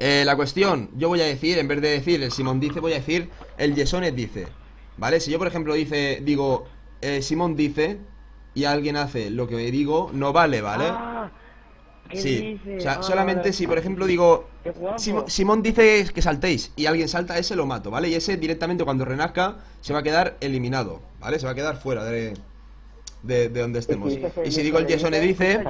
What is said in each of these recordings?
eh, la cuestión, yo voy a decir, en vez de decir el Simón dice, voy a decir el Yesones dice. ¿Vale? Si yo, por ejemplo, dice, digo, eh, Simón dice y alguien hace lo que digo, no vale, ¿vale? Ah, ¿qué Sí, dice? o sea, Ah, solamente si, por ejemplo, digo, Simón dice que saltéis y alguien salta, ese lo mato, ¿vale? Y ese directamente cuando renazca se va a quedar eliminado, ¿vale? Se va a quedar fuera de, de, de donde estemos. Y si digo el Yesone dice,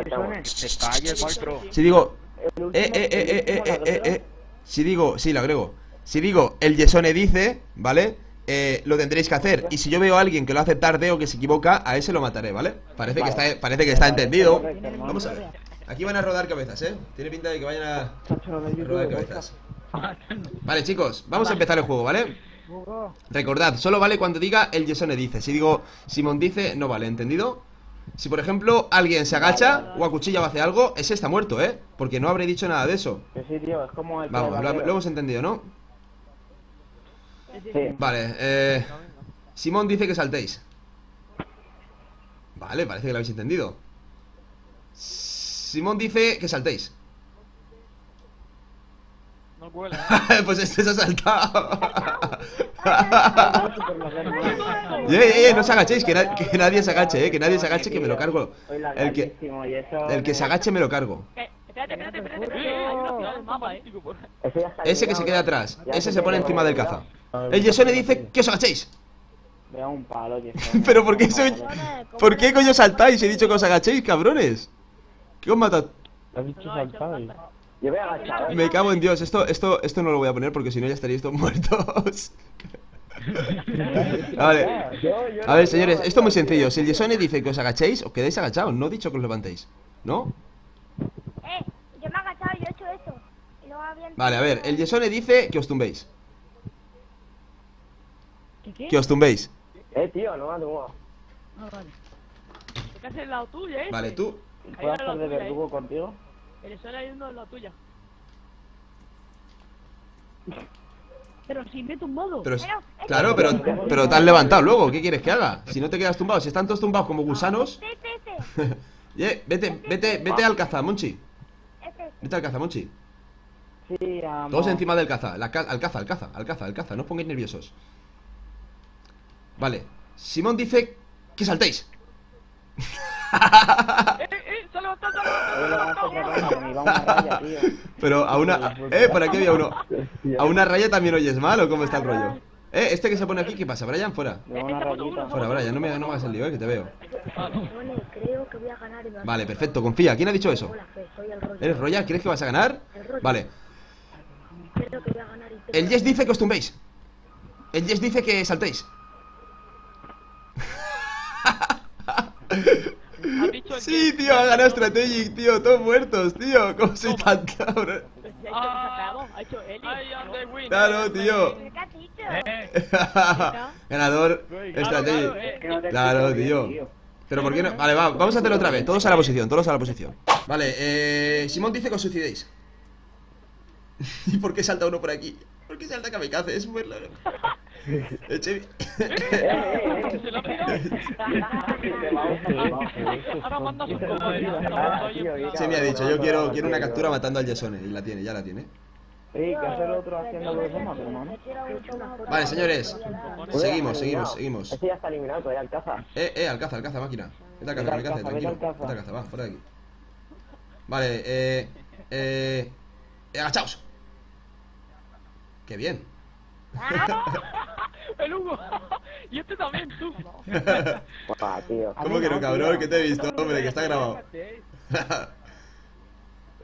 si digo, El último- eh, eh, eh, eh, eh, eh, eh, eh, si digo, sí, lo agrego. Si digo el Yesone dice, ¿vale? Eh, lo tendréis que hacer. Y si yo veo a alguien que lo hace tarde o que se equivoca, a ese lo mataré, ¿vale? Parece que está, parece que está entendido. Vamos a ver. Aquí van a rodar cabezas, ¿eh? Tiene pinta de que vayan a a rodar cabezas. Vale, chicos, vamos a empezar el juego, ¿vale? Recordad, solo vale cuando diga el Yesone dice. Si digo Simón dice, no vale, ¿entendido? Si por ejemplo alguien se agacha o acuchilla o hace algo, ese está muerto, ¿eh? Porque no habré dicho nada de eso. Que sí, tío, es como el Vamos, lo, hemos entendido, ¿no? Sí. Vale, eh... Simón dice que saltéis. Vale, parece que lo habéis entendido. Simón dice que saltéis. No cuela. pues este se ha saltado. ¡Eh, eh, eh! No os agachéis, que, na- que nadie se agache, eh. Que nadie se agache, que me lo cargo. El que, el que se agache me lo cargo. Eh, eh. Ese, que se queda atrás. Ese se pone encima del caza. El Yesone dice que os agachéis. Vea un palo. Pero ¿por qué soy.? Joder, ¿cómo ¿Por qué le- coño saltáis? He dicho que os agachéis, cabrones. ¿Qué os mata? Has dicho No, ha. Yo voy a agachar. Me cago en Dios, esto, esto, esto no lo voy a poner porque si no ya estaríais todos muertos. vale. Yo- yo A ver, señores, yo- esto es muy sencillo. Si el Yesone dice que os agachéis, os quedáis agachados. No he dicho que os levantéis. ¿No? Eh, yo me he agachado y he hecho eso. Y luego había Vale, a ver, el Yesone dice que os tumbéis. ¿Qué, qué? Que os tumbéis. Eh, tío, no me atuvo. Ah, vale. ¿Qué haces al lado tuyo, eh? Vale, tú. ¿Puedo hacer de verdugo contigo? El sol hay uno en la tuya. Pero si me he tumbado. Pero, Pero, es claro, pero, pero te has levantado luego. ¿Qué quieres que haga? Si no te quedas tumbado, si están todos tumbados como gusanos. Eh, vete, vete, vete al caza, Monchi. Este. Vete al caza, Monchi. Sí. Todos encima del caza, la al caza, al caza, al caza, al caza, no os pongáis nerviosos. Vale, Simón dice que saltéis. Pero a una. Eh, por aquí había uno. ¿A una raya también oyes mal o cómo está el rollo? Eh, este que se pone aquí, ¿qué pasa? Brian, fuera. Rayita. Fuera, Brian, no me, no me hagas el lío, eh, que te veo. Vale, perfecto, confía. ¿Quién ha dicho eso? Tengo la fe, soy el rollo. ¿Eres Roya? ¿Crees que vas a ganar? Vale. El Yes dice que os tumbéis. El Yes dice que saltéis. ¿Has dicho el Sí, tío, ha ganado Strategic, tío. Todos muertos, tío. ¿Cómo soy tan cabrón? Pues ha hecho Eli. Claro, tío. Eh, Ganador, Strategic. eh, Claro, tío. Pero ¿por qué no? Vale, va, vamos a hacerlo otra vez. Todos a la posición, todos a la posición. Vale, eh. Simón dice que os suicidéis. ¿Y por qué salta uno por aquí? ¿Por qué salta Kamikaze? Es muy raro. Eh. Se lo ha dicho, yo quiero, quiero una captura matando al Yesone. Y la tiene, ya la tiene. Sí, que hace el otro haciendo lo mismo, hermano. Me tira mucho mejor. Vale, señores. Seguimos, seguimos, seguimos. Ese ya está eliminado, todavía alcanza. Eh, eh, alcaza, alcaza, máquina. Vete al caza, Vete al Kamikaze, caza, vete tranquilo. al caza. Vete al caza, va, fuera de aquí. Vale, eh. Eh. eh, agachaos. Qué bien. El Hugo. Y este también, tú. Guau, tío. ¿Cómo que no, cabrón? Que te he visto, hombre, que está grabado.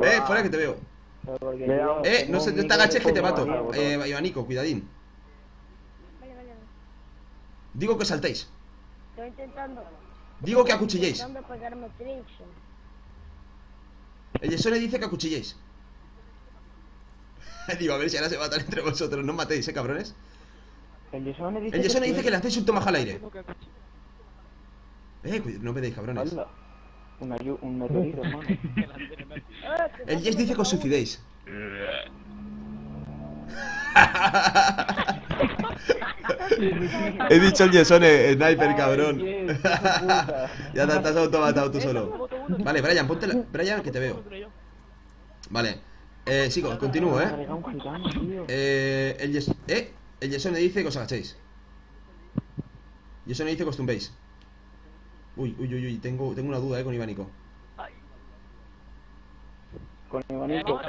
eh, fuera que te veo. Eh, no se te agaches que te mato. Eh, Ivanico, cuidadín. Vale, vale, vale. Digo que saltéis. Estoy intentando. Digo que acuchilléis. Intentando pegarme trinks. El Yesone dice que acuchilléis. Digo, a ver si ahora se matan entre vosotros. No os matéis, eh, cabrones. El Yesone dice El Yesone sí. dice que lancéis un tomaja al aire. Eh, no me deis, cabrones. Hola. Un, ayu- un meteorito, hermano. El Yes dice que os suicidéis. He dicho el Yesone, sniper, cabrón. Yes, ya te, te has automatado tú solo. Vale, Brian, ponte la... Brian, que te veo. Vale. Eh, sigo, continúo, Me eh. Eh, el yes, eh, el Yesone dice que os agachéis. Yesone dice que os tumbéis. Uy, uy, uy, uy, tengo, tengo una duda, eh, con Ivanico. Ay. Con Eh, Ivanico.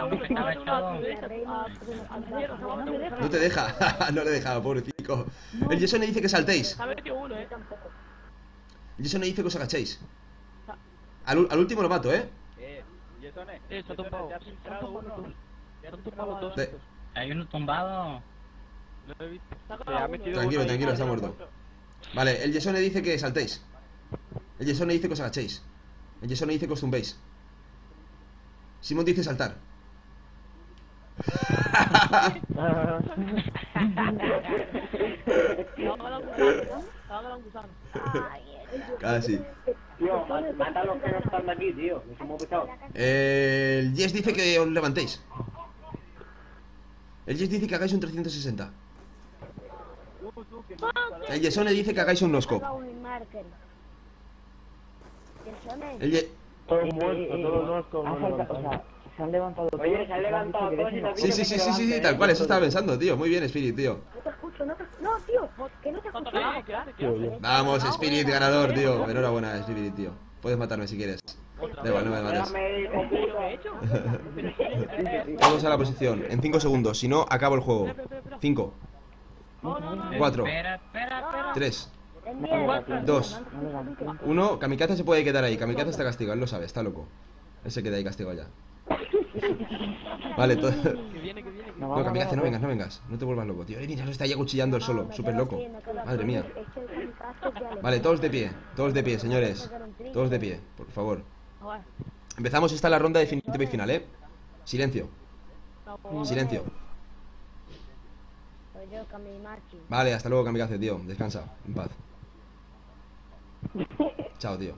No, te deja, no le he dejado, pobrecito. El Yesone dice que saltéis. Eh. El Yesone dice que os agachéis. Al, al último lo mato, eh. Eh, Eh, tumbado. ¿te has filtrado uno? Se han tumbado los dos. De- Hay uno tumbado. Lo he visto. Metido Tranquilo, tranquilo, está muerto. Vale, el Yesone dice que saltéis. El Yesone dice que os agachéis. El Yesone dice que os tumbéis. Simón dice saltar. Casi. Tío, mata a los que no están de aquí, tío. El Yes dice que os levantéis. El Yes dice que hagáis un 360. El Yesone dice que hagáis un. Yesone. El Ye- Todos muertos, todos muertos. Se han levantado todos. Oye, se han levantado todos y Sí, sí, sí, sí, sí, sí, tal cual, eso estaba pensando, tío. Muy bien, Spirit, tío. No te escucho, no te No, tío, que no te ¿Cuánto escucho. Vamos, Spirit, ganador, tío. Enhorabuena, Spirit, tío. Puedes matarme si quieres. Da igual, no me mates. Vamos a la posición. En 5 segundos. Si no, acabo el juego. 5, No, no, no. 4, Espera, espera, espera. 3, Ten miedo. 2, No le dan tiempo. 1. Kamikaze se puede quedar ahí. Kamikaze está castigado, él lo sabe, está loco. Él se queda ahí castigado ya. Vale, todo. Que viene, que viene. que No, No, vengas, no vengas. No te vuelvas loco, tío. Mira, lo está ahí acuchillando el solo. Súper loco. Madre mía. Vale, todos de pie. Todos de pie, señores. Todos de pie, por favor. Empezamos esta la ronda definitiva y final, ¿eh? Silencio, silencio. Vale, hasta luego, Kamikaze, tío. Descansa, en paz. Chao, tío.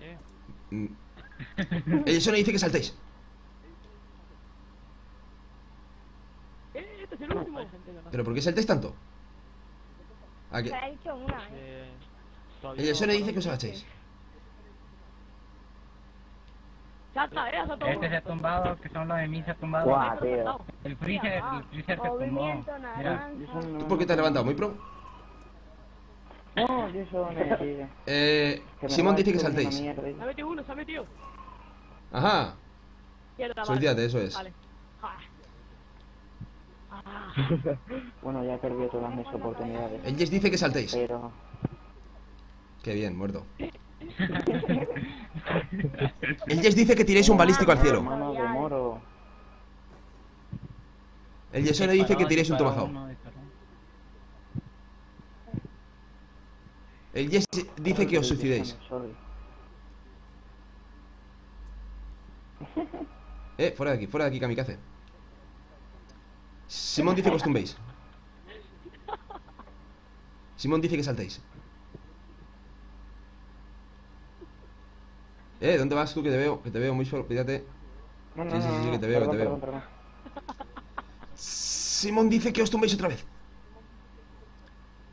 Eh, Mm. El Yesone dice que saltéis. Eh, este es el último. ¿Pero por qué saltéis tanto? ¿A qué? Una, El Yesone no dice que os agachéis. Salta, eh, salta Este se ha tumbado, que son los de mí se ha tumbado. Guau, tío. El freezer, el freezer se tumbó. Mira. ¿Tú por qué te has levantado? ¿Muy pro? No, yo soy tío. Eh, Simón dice que una saltéis. mierda. Se ha metido uno, se ha metido. Ajá. Suéltate, eso es. Vale. Bueno, ya he perdido todas mis oportunidades. El Yes dice que saltéis. Pero... Qué bien, muerto. El Yes dice que tiréis un balístico al cielo. El Yesone dice que tiréis un tomahawk. El Yes dice que os suicidéis. Eh, fuera de aquí, fuera de aquí, kamikaze. Simón dice que os tumbéis. Simón dice que saltéis. Eh, ¿dónde vas tú? Que te veo, que te veo muy solo, pídate. No, no, Sí, sí, no, sí, no, que te veo, que te veo. perdón, perdón. Simón dice que os tumbéis otra vez.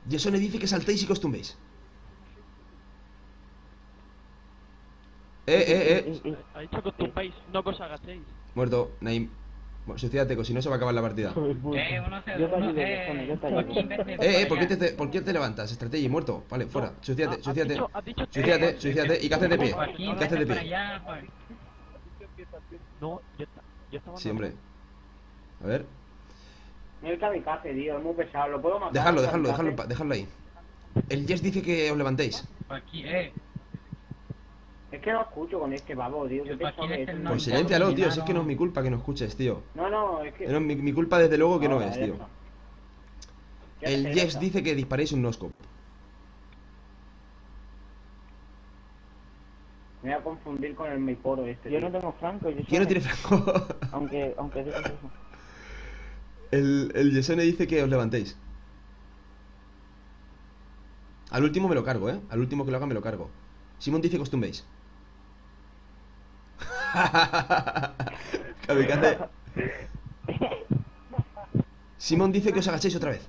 Yesone dice que saltéis y que os tumbéis. Eh, eh, eh. Eh, eh, Ha dicho que os tumbéis, no que os agachéis. Muerto, Naim. Bueno, suicídate, que si no se va a acabar la partida. Eh, uno se Yo te uno, ayudo, eh, Eh, eh, ¿por qué te, por qué te levantas? Estrategia, muerto. Vale, fuera. Suicídate, Ah, suicídate. Suicídate, suicídate. ¿Y qué haces de pie? ¿Qué haces de pie? No, yo, esta- yo estaba Sí, hombre. A ver. El kamikaze, tío, es muy pesado. Lo puedo matar. Dejadlo, dejadlo, dejadlo, ahí. El Yes dice que os levantéis. Joaquín, eh. Es que no escucho con este babo, tío. ¿Qué El pesado Joaquín que es Pues tío. Si es que no es mi culpa que no escuches, tío. no, no, es que... No, mi, mi culpa desde luego que no es, tío. El está. dice que disparéis un noscope. Me voy a confundir con el Meiporo este. Yo no tengo franco, yo ¿Quién no tiene franco? Aunque, aunque digas eso. El, el Yesone dice que os levantéis. Al último me lo cargo, ¿eh? Al último que lo haga me lo cargo. Simón dice que os tumbéis. Kamikaze. Simón dice que os agachéis otra vez.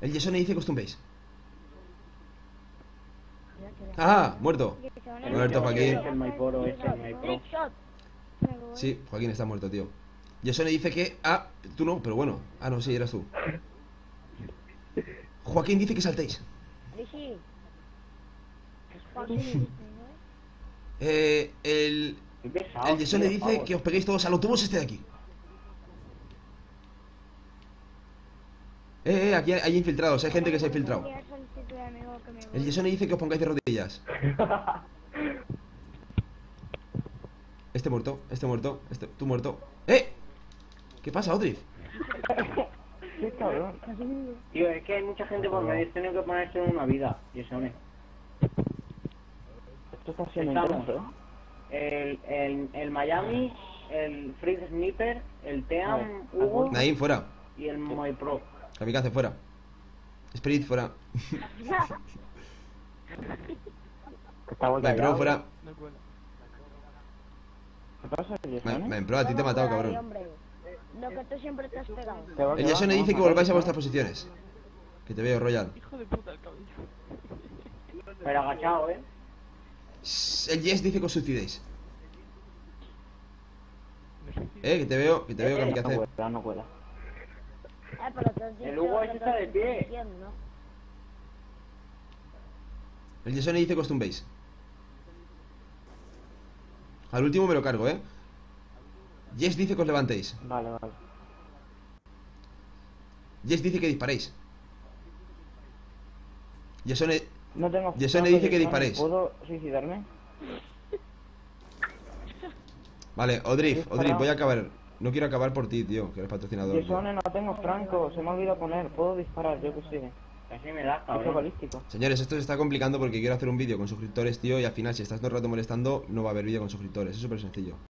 El Yesone dice que os tumbéis. Ah, muerto. Muerto, Joaquín. Sí, Joaquín está muerto, tío. Yesone dice que. Ah, tú no, pero bueno. Ah, no, sí, eras tú. Joaquín dice que saltéis. Eh, el. Pesado, El Yesone tío, dice que os peguéis todos al autobús este de aquí. Eh, eh, aquí hay infiltrados, hay gente que se ha infiltrado. A a. El Yesone dice que os pongáis de rodillas. Este muerto, este muerto, este, tú muerto. ¡Eh! ¿Qué pasa, Odrif? Qué cabrón. Tío, es que hay mucha gente por medio, tiene que ponerse en una vida, y eso no es. Esto está siendo Estamos. intenso, ¿eh? El, el, el Miami, el Freeze Sniper, el Team, Hugo Naim, fuera. y el Moy Pro. Kamikaze, fuera. Spirit, fuera. Naim, pro, fuera. ¿Qué pasa, Yesone? Naim, pro, a ti te he matado, cabrón. Lo que tú siempre te has pegado. El Yesone vamos dice que volváis a vuestras posiciones. Que te veo, Royal. Hijo de puta el cabello. Pero agachado, ¿eh? El Yes dice que os suicidéis. Eh, que te veo, que te veo, No Kamikaze. cuela, no cuela. Eh, pero El Hugo que está de pie. ¿no? El Yesone dice que os tumbéis. Al último me lo cargo, ¿eh? Yes dice que os levantéis. Vale, vale. Yes dice que disparéis. Yesone... No tengo... Yesone no, dice que disparéis. ¿Puedo suicidarme? Vale, Odrif. Odrif, voy a acabar. No quiero acabar por ti, tío, que eres patrocinador. Yesone, no tengo franco. Se me ha olvidado poner. Puedo disparar, yo que sé. Así me cabrón. balístico. Señores, esto se está complicando porque quiero hacer un vídeo con suscriptores, tío, y al final si estás todo el rato molestando, no va a haber vídeo con suscriptores. Es súper sencillo.